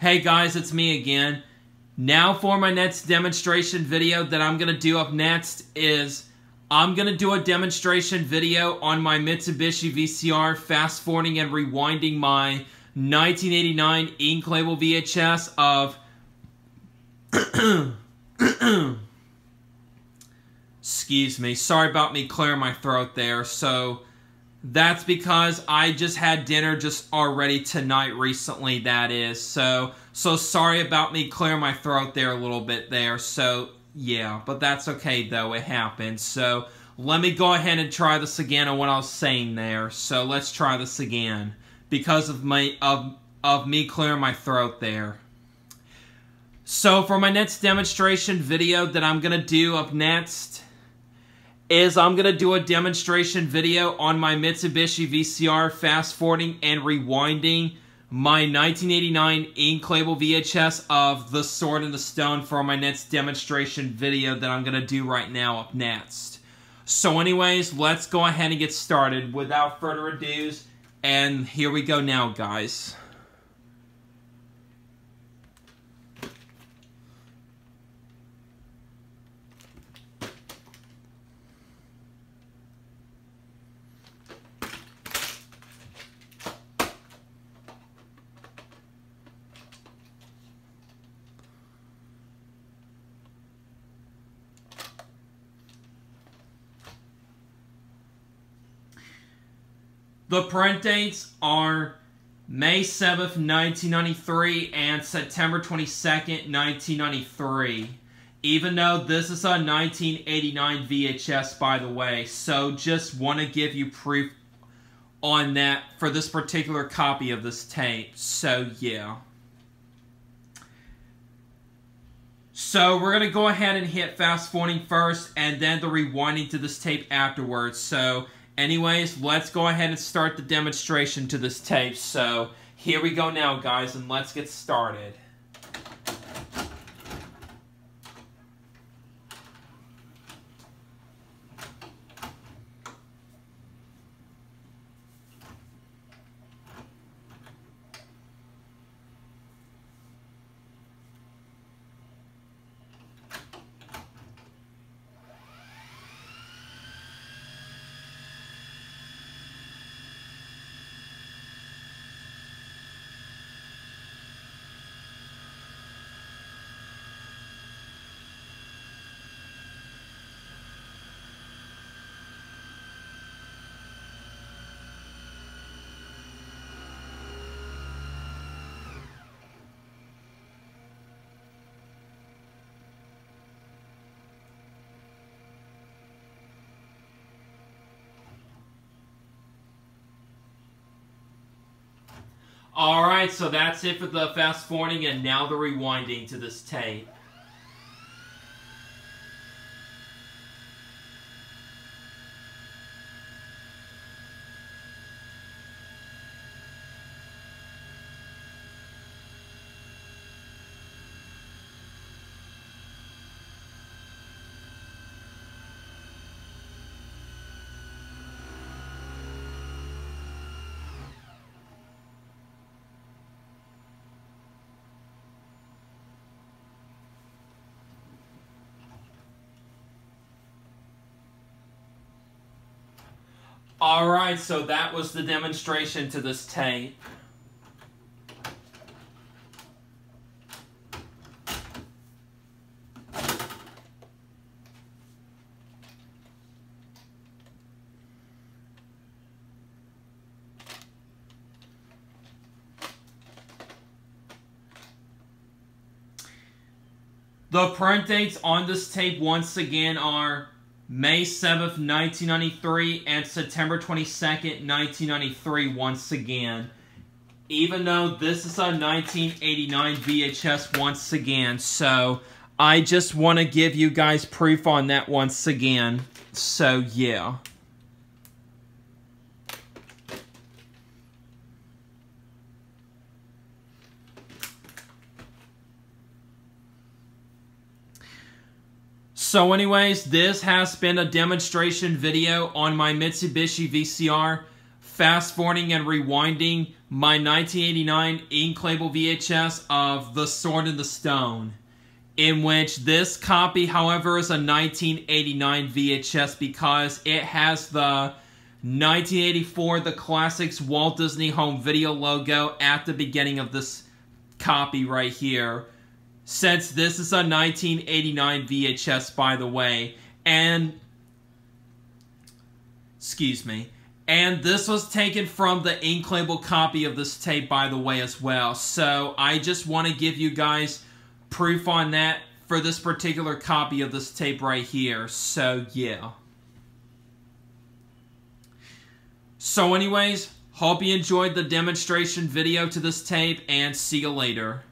Hey guys, it's me again. Now for my next demonstration video that I'm going to do up next is I'm going to do a demonstration video on my Mitsubishi VCR fast forwarding and rewinding my 1989 ink label VHS of Excuse me. Sorry about me clearing my throat there. So that's because I just had dinner just already tonight recently, that is. So, so sorry about me clearing my throat there a little bit there. So, yeah, but that's okay though, it happens. So, let me go ahead and try this again on what I was saying there. So, let's try this again because of my of of me clearing my throat there. So, for my next demonstration video that I'm going to do up next, is I'm going to do a demonstration video on my Mitsubishi VCR fast forwarding and rewinding my 1989 ink label VHS of The Sword and the Stone for my next demonstration video that I'm going to do right now up next. So anyways, let's go ahead and get started without further ado. And here we go now, guys. The print dates are May 7th, 1993 and September 22nd, 1993. Even though this is a 1989 VHS, by the way. So just want to give you proof on that for this particular copy of this tape. So, yeah. So we're going to go ahead and hit fast forwarding first and then the rewinding to this tape afterwards. So Anyways, let's go ahead and start the demonstration to this tape. So, here we go now, guys, and let's get started. Alright, so that's it for the fast forwarding and now the rewinding to this tape. Alright, so that was the demonstration to this tape. The print dates on this tape once again are May 7th, 1993, and September 22nd, 1993, once again. Even though this is a 1989 VHS once again, so I just want to give you guys proof on that once again. So, yeah. So anyways, this has been a demonstration video on my Mitsubishi VCR fast forwarding and rewinding my 1989 ink label VHS of The Sword in the Stone, in which this copy, however, is a 1989 VHS because it has the 1984 The Classics Walt Disney Home Video logo at the beginning of this copy right here. Since this is a 1989 VHS, by the way, and excuse me, and this was taken from the ink label copy of this tape, by the way, as well. So I just want to give you guys proof on that for this particular copy of this tape right here. So yeah. So anyways, hope you enjoyed the demonstration video to this tape and see you later.